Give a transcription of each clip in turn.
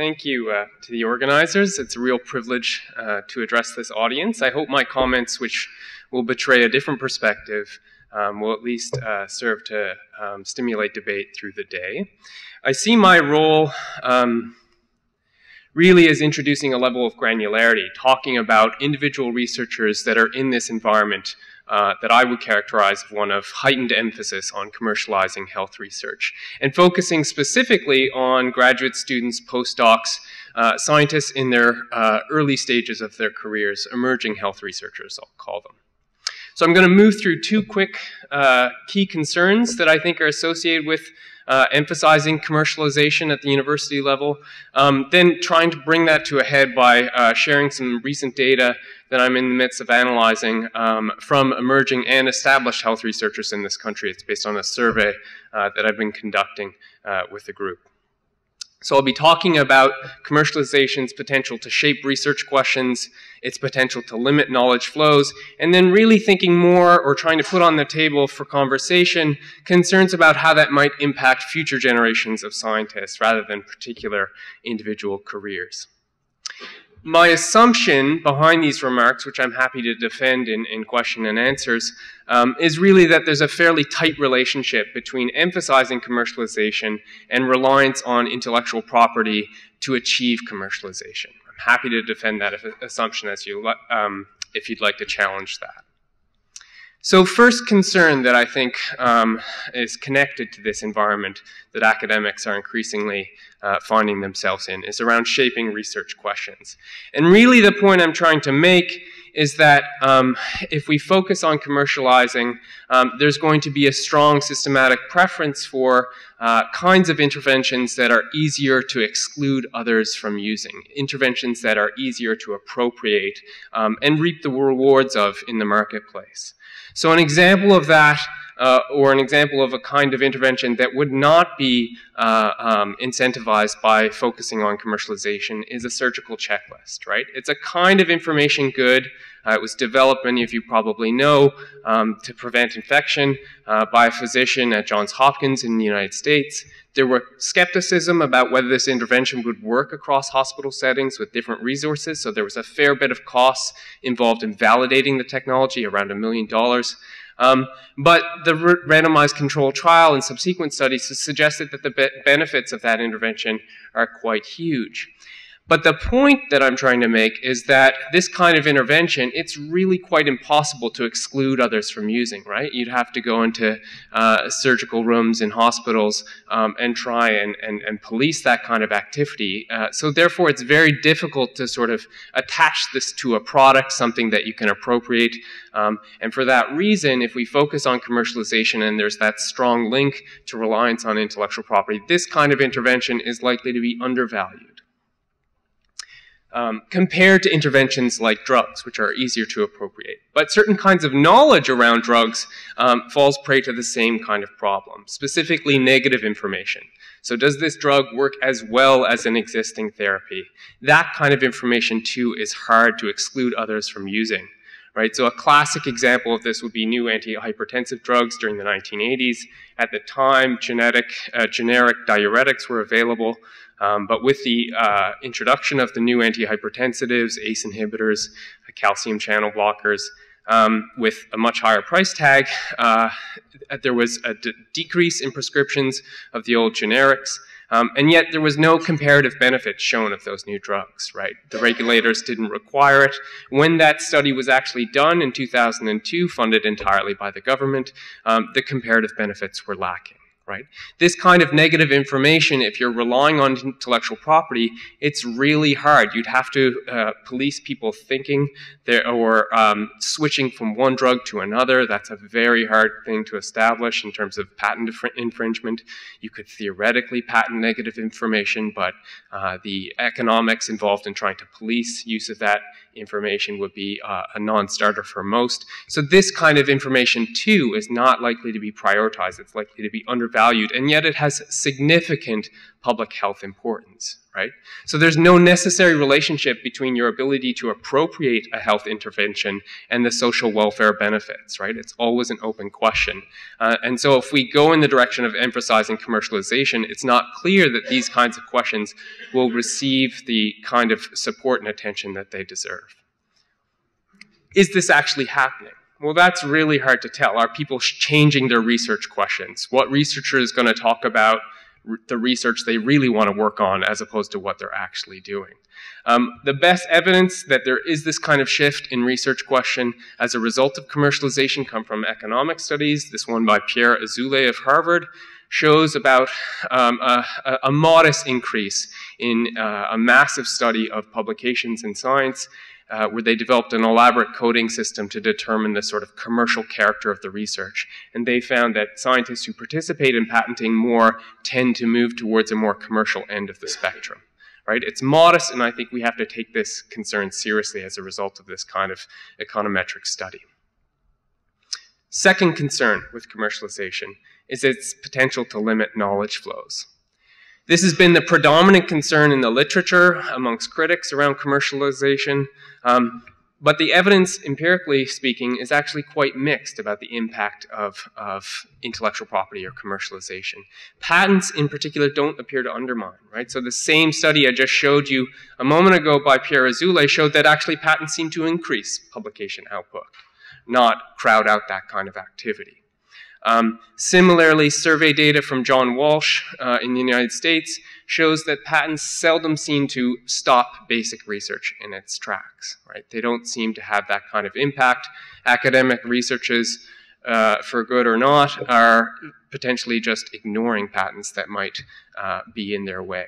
Thank you uh, to the organizers. It's a real privilege uh, to address this audience. I hope my comments, which will betray a different perspective, um, will at least uh, serve to um, stimulate debate through the day. I see my role um, really is introducing a level of granularity, talking about individual researchers that are in this environment uh, that I would characterize as one of heightened emphasis on commercializing health research, and focusing specifically on graduate students, postdocs, uh, scientists in their uh, early stages of their careers, emerging health researchers, I'll call them. So I'm going to move through two quick uh, key concerns that I think are associated with uh, emphasizing commercialization at the university level, um, then trying to bring that to a head by uh, sharing some recent data that I'm in the midst of analyzing um, from emerging and established health researchers in this country. It's based on a survey uh, that I've been conducting uh, with the group. So I'll be talking about commercialization's potential to shape research questions, its potential to limit knowledge flows, and then really thinking more or trying to put on the table for conversation concerns about how that might impact future generations of scientists rather than particular individual careers my assumption behind these remarks, which I'm happy to defend in, in question and answers, um, is really that there's a fairly tight relationship between emphasizing commercialization and reliance on intellectual property to achieve commercialization. I'm happy to defend that assumption as you, um, if you'd like to challenge that. So first concern that I think um, is connected to this environment that academics are increasingly uh, finding themselves in is around shaping research questions. And really the point I'm trying to make is that um, if we focus on commercializing, um, there's going to be a strong systematic preference for uh, kinds of interventions that are easier to exclude others from using, interventions that are easier to appropriate um, and reap the rewards of in the marketplace. So an example of that, uh, or an example of a kind of intervention that would not be uh, um, incentivized by focusing on commercialization is a surgical checklist, right? It's a kind of information good. Uh, it was developed, many of you probably know, um, to prevent infection uh, by a physician at Johns Hopkins in the United States. There were skepticism about whether this intervention would work across hospital settings with different resources, so there was a fair bit of costs involved in validating the technology, around a million dollars. Um, but the randomized control trial and subsequent studies have suggested that the be benefits of that intervention are quite huge. But the point that I'm trying to make is that this kind of intervention, it's really quite impossible to exclude others from using, right? You'd have to go into uh, surgical rooms in hospitals um, and try and, and, and, police that kind of activity. Uh, so therefore, it's very difficult to sort of attach this to a product, something that you can appropriate. Um, and for that reason, if we focus on commercialization and there's that strong link to reliance on intellectual property, this kind of intervention is likely to be undervalued um, compared to interventions like drugs, which are easier to appropriate. But certain kinds of knowledge around drugs um, falls prey to the same kind of problem, specifically negative information. So does this drug work as well as an existing therapy? That kind of information, too, is hard to exclude others from using. Right? So a classic example of this would be new antihypertensive drugs during the 1980s. At the time, genetic, uh, generic diuretics were available, um, but with the uh, introduction of the new antihypertensives, ACE inhibitors, calcium channel blockers, um, with a much higher price tag, uh, there was a decrease in prescriptions of the old generics. Um, and yet there was no comparative benefit shown of those new drugs, right? The regulators didn't require it. When that study was actually done in 2002, funded entirely by the government, um, the comparative benefits were lacking right? This kind of negative information, if you're relying on intellectual property, it's really hard. You'd have to uh, police people thinking or um, switching from one drug to another. That's a very hard thing to establish in terms of patent infringement. You could theoretically patent negative information, but uh, the economics involved in trying to police use of that information would be uh, a non-starter for most. So this kind of information, too, is not likely to be prioritized. It's likely to be undervalued and yet it has significant public health importance, right? So there's no necessary relationship between your ability to appropriate a health intervention and the social welfare benefits, right? It's always an open question. Uh, and so if we go in the direction of emphasizing commercialization, it's not clear that these kinds of questions will receive the kind of support and attention that they deserve. Is this actually happening? Well, that's really hard to tell. Are people changing their research questions? What researcher is going to talk about the research they really want to work on as opposed to what they're actually doing. Um, the best evidence that there is this kind of shift in research question as a result of commercialization come from economic studies. This one by Pierre Azoulay of Harvard shows about um, a, a, modest increase in uh, a massive study of publications in science uh, where they developed an elaborate coding system to determine the sort of commercial character of the research. And they found that scientists who participate in patenting more tend to move towards a more commercial end of the spectrum. Right? It's modest, and I think we have to take this concern seriously as a result of this kind of econometric study. Second concern with commercialization is its potential to limit knowledge flows. This has been the predominant concern in the literature amongst critics around commercialization, um, but the evidence, empirically speaking, is actually quite mixed about the impact of, of intellectual property or commercialization. Patents, in particular, don't appear to undermine, right? So the same study I just showed you a moment ago by Pierre Azoulay showed that actually patents seem to increase publication output, not crowd out that kind of activity. Um, similarly, survey data from John Walsh uh, in the United States shows that patents seldom seem to stop basic research in its tracks. Right? They don't seem to have that kind of impact. Academic researchers, uh, for good or not, are potentially just ignoring patents that might uh, be in their way.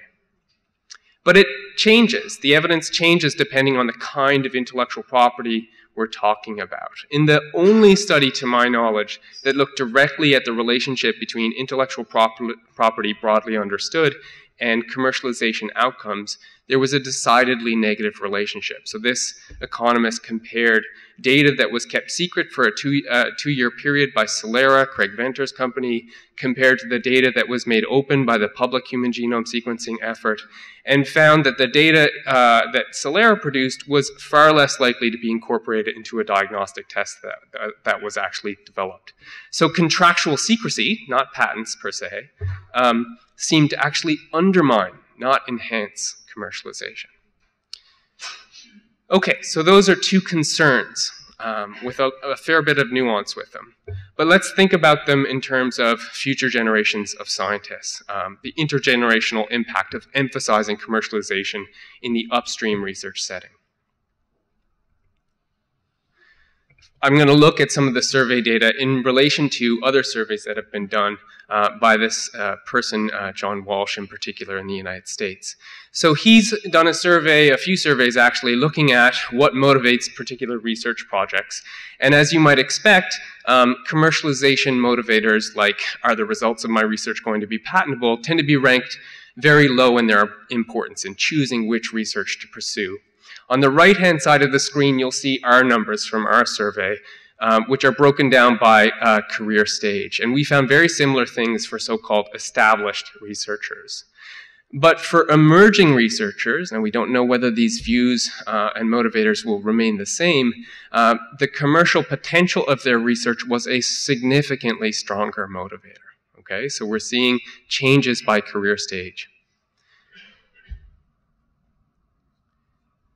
But it changes. The evidence changes depending on the kind of intellectual property we're talking about. In the only study, to my knowledge, that looked directly at the relationship between intellectual property broadly understood and commercialization outcomes, there was a decidedly negative relationship. So this economist compared data that was kept secret for a two, uh, two-year period by Celera, Craig Venter's company, compared to the data that was made open by the public human genome sequencing effort, and found that the data uh, that Celera produced was far less likely to be incorporated into a diagnostic test that, that was actually developed. So contractual secrecy, not patents per se, um, seemed to actually undermine, not enhance commercialization. Okay, so those are two concerns um, with a, a, fair bit of nuance with them. But let's think about them in terms of future generations of scientists, um, the intergenerational impact of emphasizing commercialization in the upstream research setting. I'm going to look at some of the survey data in relation to other surveys that have been done uh, by this uh, person, uh, John Walsh in particular, in the United States. So he's done a survey, a few surveys actually, looking at what motivates particular research projects. And as you might expect, um, commercialization motivators, like are the results of my research going to be patentable, tend to be ranked very low in their importance in choosing which research to pursue. On the right-hand side of the screen, you'll see our numbers from our survey, um, which are broken down by uh, career stage. And we found very similar things for so-called established researchers. But for emerging researchers, and we don't know whether these views uh, and motivators will remain the same, uh, the commercial potential of their research was a significantly stronger motivator. Okay, so we're seeing changes by career stage.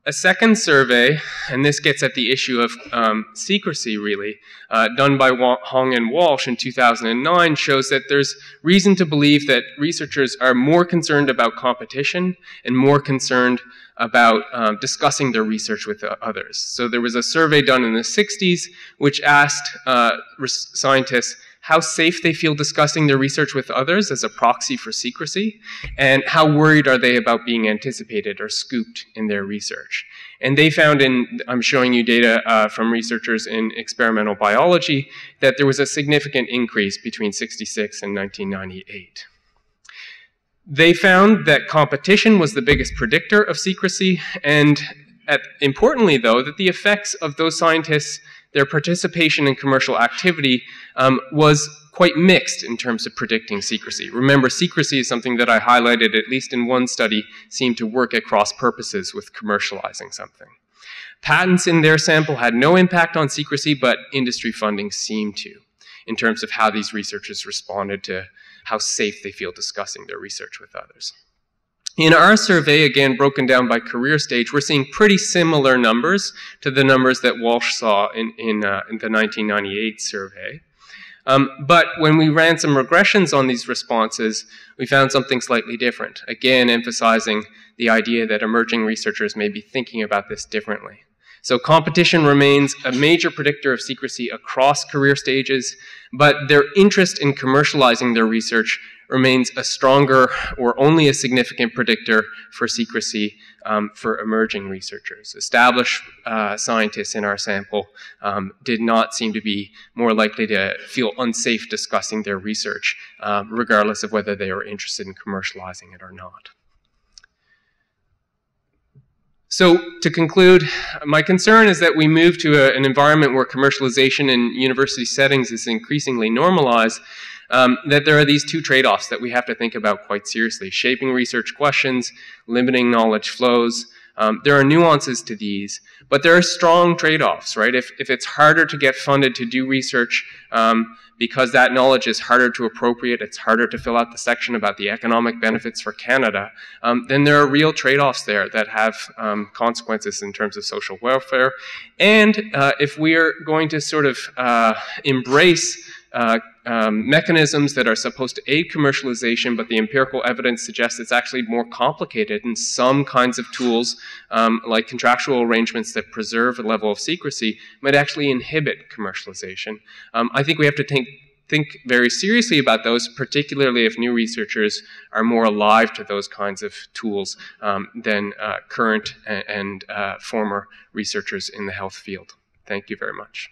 A second survey, and this gets at the issue of um, secrecy really, uh, done by Hong and Walsh in 2009 shows that there's reason to believe that researchers are more concerned about competition and more concerned about um, discussing their research with uh, others. So there was a survey done in the 60s which asked uh, scientists how safe they feel discussing their research with others as a proxy for secrecy, and how worried are they about being anticipated or scooped in their research. And they found in, I'm showing you data uh, from researchers in experimental biology, that there was a significant increase between 66 and 1998. They found that competition was the biggest predictor of secrecy, and at, importantly though, that the effects of those scientists their participation in commercial activity um, was quite mixed in terms of predicting secrecy. Remember, secrecy is something that I highlighted, at least in one study, seemed to work at cross purposes with commercializing something. Patents in their sample had no impact on secrecy, but industry funding seemed to, in terms of how these researchers responded to how safe they feel discussing their research with others. In our survey, again broken down by career stage, we're seeing pretty similar numbers to the numbers that Walsh saw in, in, uh, in the 1998 survey. Um, but when we ran some regressions on these responses, we found something slightly different, again emphasizing the idea that emerging researchers may be thinking about this differently. So competition remains a major predictor of secrecy across career stages, but their interest in commercializing their research remains a stronger or only a significant predictor for secrecy um, for emerging researchers. Established uh, scientists in our sample um, did not seem to be more likely to feel unsafe discussing their research, um, regardless of whether they were interested in commercializing it or not. So, to conclude, my concern is that we move to a, an environment where commercialization in university settings is increasingly normalized, um, that there are these two trade-offs that we have to think about quite seriously. Shaping research questions, limiting knowledge flows. Um, there are nuances to these, but there are strong trade-offs, right? If, if it's harder to get funded to do research um, because that knowledge is harder to appropriate, it's harder to fill out the section about the economic benefits for Canada, um, then there are real trade-offs there that have um, consequences in terms of social welfare. And uh, if we are going to sort of uh, embrace uh, um, mechanisms that are supposed to aid commercialization, but the empirical evidence suggests it's actually more complicated, and some kinds of tools, um, like contractual arrangements that preserve a level of secrecy, might actually inhibit commercialization. Um, I think we have to think, think very seriously about those, particularly if new researchers are more alive to those kinds of tools um, than uh, current and, and uh, former researchers in the health field. Thank you very much.